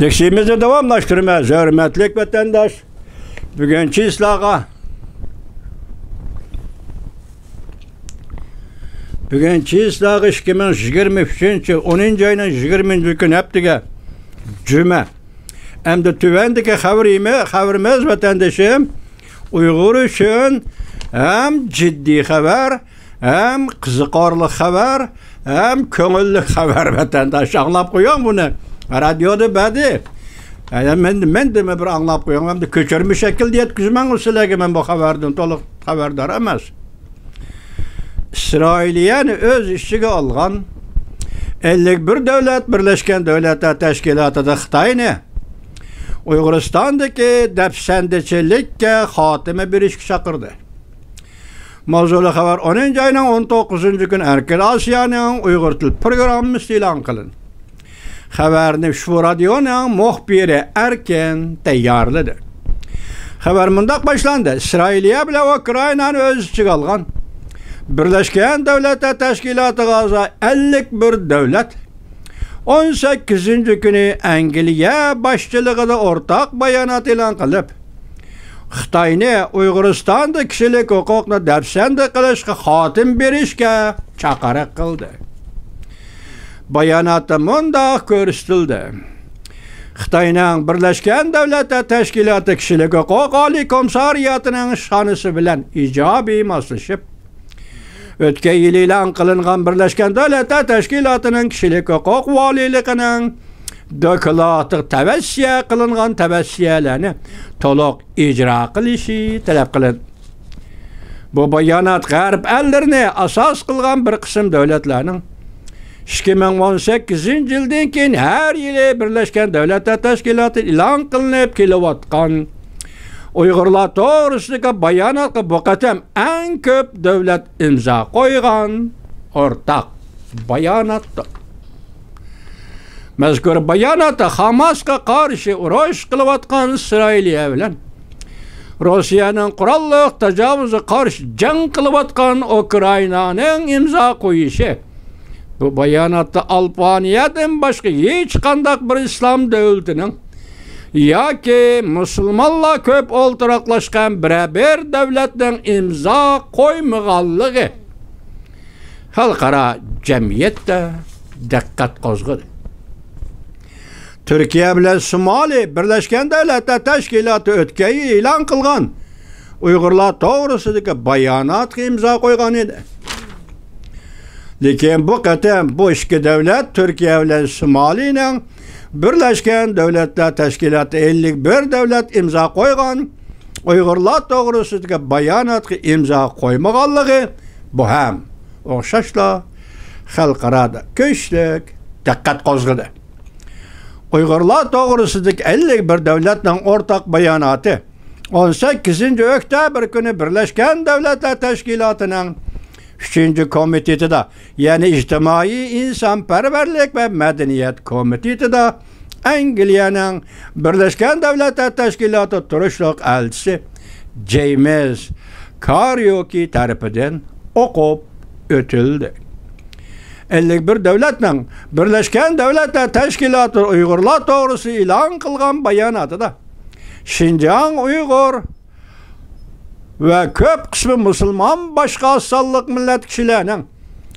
Leksimizni davomlashtiramiz, hurmatli vatandosh. Bugungi islog'a Bugungi islog 2023 10 oyning 20 kun haftaga juma. Endi tuvandagi xabarimi, xabarimiz vatandoshim Uyg'ur uchun ham jiddiy xabar, ham qiziqarli xabar, ham ko'ngilli xabar vatandosh. Anglab qo'ying buni. радиоды бәді мен мен де бір аңлап қоямын әмді көчірме шәкілде еткізмәң усіләге мен бұл хабардың толық хабардар емес İsrailiyen öz işçiga algan 51 devlet Birleşken Devletler Teşkilatı'da Xitay'ını Uyguristan'daki dəpsəndiçilikə xatimi bir iş çakırdı. Mavzulu xəbər 10-cu ayının 19-cu gün Erkil Asiyanın Uyğur Tül programı ilan qılın. Xabarni ushbu radioning muxbiri Erken tayyorladi. Xabar mundoq boshlandi. Isroiliya bilan Ukrainani o'z ichiga olgan Birlashgan Davlatlar Tashkilotiga a'zo 51 davlat 18 kuni Angliya boshchiligida o'rtaq bayonot e'lon qilib, Xitoyni Uyg'uristonda kishilik huquqni dafsanda qilishga xotim berishga chaqiriq qildi. Bayonotda mundoq ko'rsatildi xitoyning birlashgan davlatlar tashkiloti kishilik huquq oliy komissariyatining shonisi bilan ijobiy moslashib o'tgan yil e'lon qilingan birlashgan davlatlar tashkilotining kishilik huquq voliyligining doklati tavassiya qilingan tavassiyalarni to'liq ijro qilishi talab qilindi. Bu bayonot g'arb allarini asos qilgan bir qism davlatlarning 2018 yildan keyin har yili Birlashgan Davlatlar Tashkiloti e'lon qilinib kelayotgan Uyg'urlar to'g'risidagi bayonotga bu qatam eng ko'p davlat imzo qo'ygan o'rtaq bayonotdir. Mazkur bayonotda Hamasga qarshi urush qilayotgan Isroiliya bilan Rossiyaning qurolli tajovuzga qarshi jang qilayotgan Ukrainaning imzo qo'yishi Bu bayonotda Albaniyadan boshqa hech qandaq bir islom davlatining yoki musulmonlar ko'p o'ltiroqlashgan biror davlatning imzo qo'ymaganligi xalqaro jamiyatda diqqat qo'zg'adi. Turkiya bilan Somali Birlashgan Davlatlar Tashkiloti o'tgan yil e'lon qilgan Uyg'urlar to'g'risidagi bayonotga imzo qo'ygan edi. Lakin bu qətəm bu işki dövlət Türkiyə ilə Şimali ilə Birləşkən Dövlətlər Təşkilatı 51 dövlət imza qoyğan Uyğurlar doğrusuzdakı bayanatqı imza qoymağanlığı bu həm oxşaşla xalqarada köçlük diqqət qozğudu. Uyğurlar doğrusuzdakı 51 dövlətlə ortaq bayanatı 18-ci oktyabr günü Birləşmiş Dövlətlər Təşkilatının 3-cü komiteti də, yəni İctimai İnsanpərvərlik və Mədəniyyət komiteti də Angliyanın Birləşmiş Dövlətlər Təşkilatı turuşluq əlçisi James Karyoki tərəfindən oxub ötüldü. 51 dövlətlə Birləşmiş Dövlətlər Təşkilatı Uyğurlar doğrusu elan qılğan bayanatı da Şinjan Uyğur ve köp kısmı Müslüman başka asallık millet kişilerinin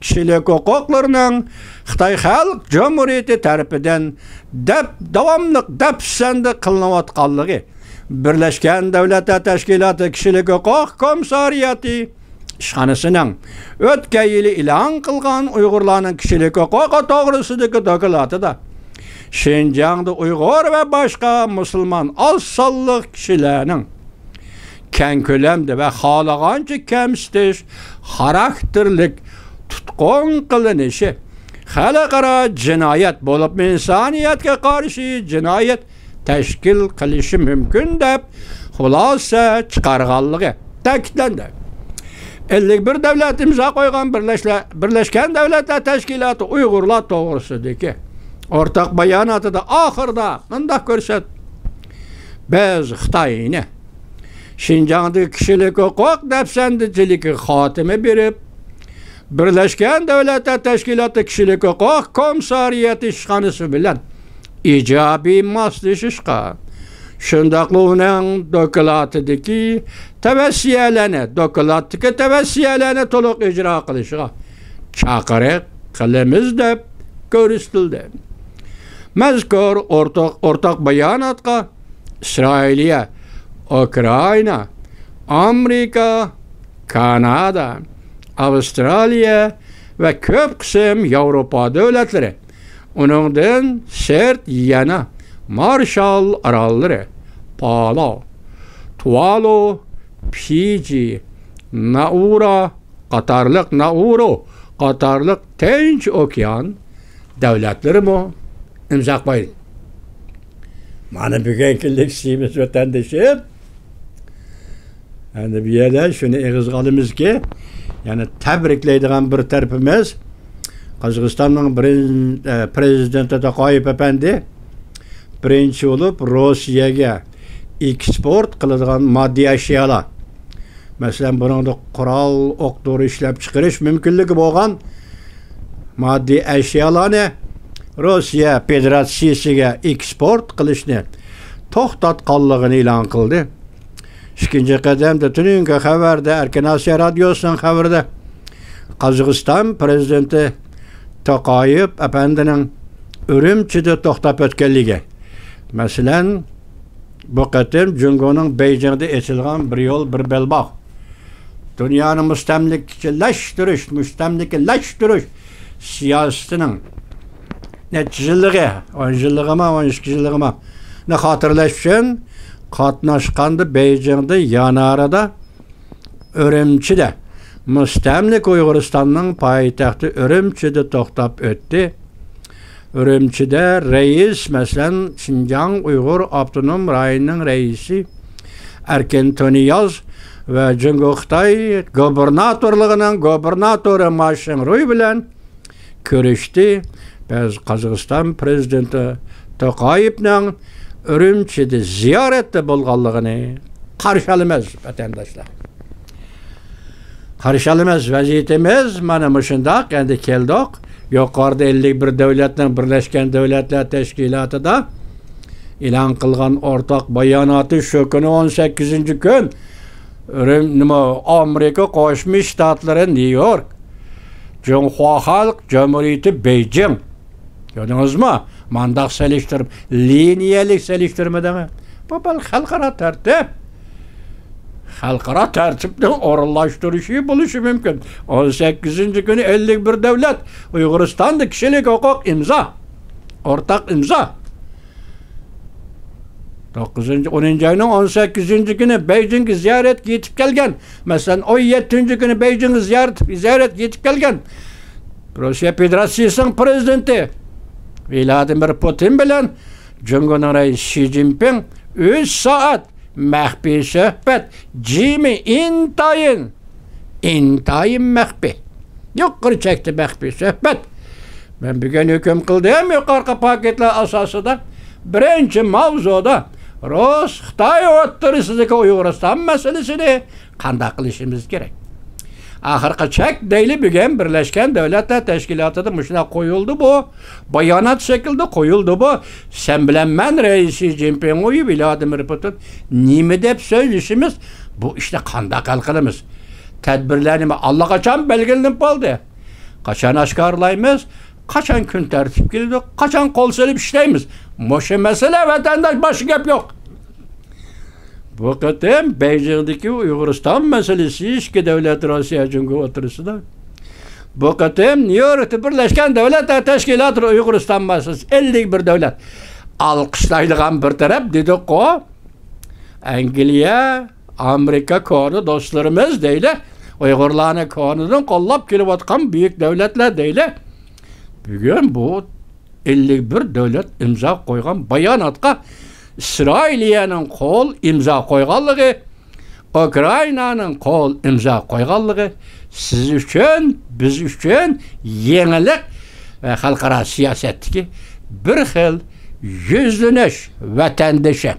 kişilik hukuklarının Xitay Xalq Cumhuriyeti tarafından dep davamlıq depsende kılınıvatqanlığı Birleşken Devletler Teşkilatı Kişilik Hukuk Komisariyeti işxanasının ötken yılı ilan kılgan Uygurlarının kişilik hukuku doğrusidagi dokumentada Şinjan'da Uygur ve başka Müslüman asallık kişilerinin keng ko'lamda va xohlagancha kamsitish xarakterlik tutqun qilinishi xalqaro jinoyat bo'lib insoniyatga qarshi jinoyat tashkil qilishi mumkin deb xulosa chiqarganligi ta'kidlandi 51 davlat imzo qo'ygan birlashgan davlatlar tashkiloti uyg'urlar to'g'risidagi o'rtaq bayonotida oxirida bundoq ko'rsat biz xitoyni Şinjan'da kişilik hukuk dəfsəndiciliki xatimi birib. Birleşken Devletler Teşkilatı Kişilik Hukuk Komisariyeti İşhanısı bilen icabi masliş işqa. Şundaqlı onun dokulatidiki tevessiyelene, dokulatdiki tevessiyelene toluq icra qilishqa chaqiriq qilimiz deb ko'rsatildi. Mazkur ortaq ortaq bayonotqa Isroiliya ukraina amerika kanada avstraliya va ko'p qism yevropa davlatlari uningdan sert yana marshall orollari palo tuvalu fiji naura qatorliq nauru qatorliq tinch okean davlatlari bu imzo qo'ydi mana bugun kunlik vatandoshim endi bu yerda shuni eg'izga olamizki ya'ni tabriklaydigan bir tarafimiz qozog'istonning e, prezidenti toqoyev apandi birinchi bo'lib rossiyaga eksport qiladigan moddiy ashyolar. Masalan buningda qurol o'q dori ishlab chiqarish mumkinligi bo'lgan moddiy ashyolarni rossiya federatsiyasiga eksport qilishni to'xtatganligini e'lon qildi. İkkinchi qadamda tuningi xabarda erkin osiyo radiosining xabarida qozog'iston prezidenti toqoyev apandining urumchida to'xtab o'tganligi masalan bu qatim jungoning beyjingda etilgan bir yo'l bir belbog' dunyoni mustamlikalashtirish mustamlikalashtirish siyosatining necha yilligi o'n yilligimi o'n ikki yilligimi xotirlash uchun qatnashganda beyjingda yanarada urumchida mustamlik uyg'uristonning poytaxti urumchida to'xtab o'tdi urumchida rais masalan shinjang uyg'ur avtonom rayonining raisi erkin toniyoz va jungo xitoy gubernatorligining gubernatori mashin ruy bilan ko'rishdi biz qozog'iston prezidenti to'qoyevning urumchida ziyoratda bo'lganligini qarshi olamiz vatandoshlar. Qarshi olamiz vaziyatimiz mana shundoq endi keldik yuqorida ellik bir davlatning birlashgan davlatlar tashkilotida e'lon qilgan o'rtoq bayonoti shu kuni o'n sakkizinchi kun. Nima amerika qo'shma shtatlari nyu york junxo xalq jamhuriyati beyjing ko'rdingizmi mandaq seliştirip liniyelik seliştirme deme. Bu bel halkara tertip. Halkara tertipte orallaştırışı buluşu mümkün. 18. günü 51 devlet Uyguristan'da kişilik hukuk imza. Ortak imza. 9. 10. ayının 18. günü Beijing'i ziyaret yetip gelgen. Mesela 17. günü Beijing'i ziyaret, ziyaret yetip gelgen. Rusya Federasyası'nın prezidenti Vladimir Putin bilen Cumhurbaşkanı Xi Jinping 3 saat məhbi söhbət cimi intayın intayın məhbi yukarı çekti məhbi söhbət ben bugün hüküm kıldığım yukarı paketler asasında birinci mavzuda Rus Xitay ortdurusuzdaki Uyğuristan meselesini. Qanda qilishimiz kerak Ahırkı çek deyli bir gün Birleşken Devletler Teşkilatı'nın müşüne koyuldu bu. Bayanat şekilde koyuldu bu. Sen bilen men reisi Cimpingo'yu Vladimir Putin nimi dep söyleşimiz bu işte kanda kalkılımız. Tedbirlerimi Allah kaçan belgelenip oldu. Kaçan aşkarlayımız, kaçan gün tertip girdik, kaçan kol serip işleyimiz. Moşe mesele vatandaş başı gep yok. Fakat hem Beylikdeki meselesi işki devlet Rusya Cumhuriyeti da. Fakat hem New York'ta Birleşken Devletler Teşkilatı Uyguristan meselesi 51 devlet. Alkışlaydıgan bir taraf dedik o. Angliya, Amerika konu dostlarımız değil. Uygurlarını konudan kollab kilovatkan büyük devletler değil. Bugün bu 51 devlet imza koygan bayanatga isroiliyaning qo'l imzo qo'yganligi ukrainaning qo'l imzo qo'yganligi siz uchun biz uchun yangilik va xalqaro siyosatdagi bir xil yuzlanish vatandoshi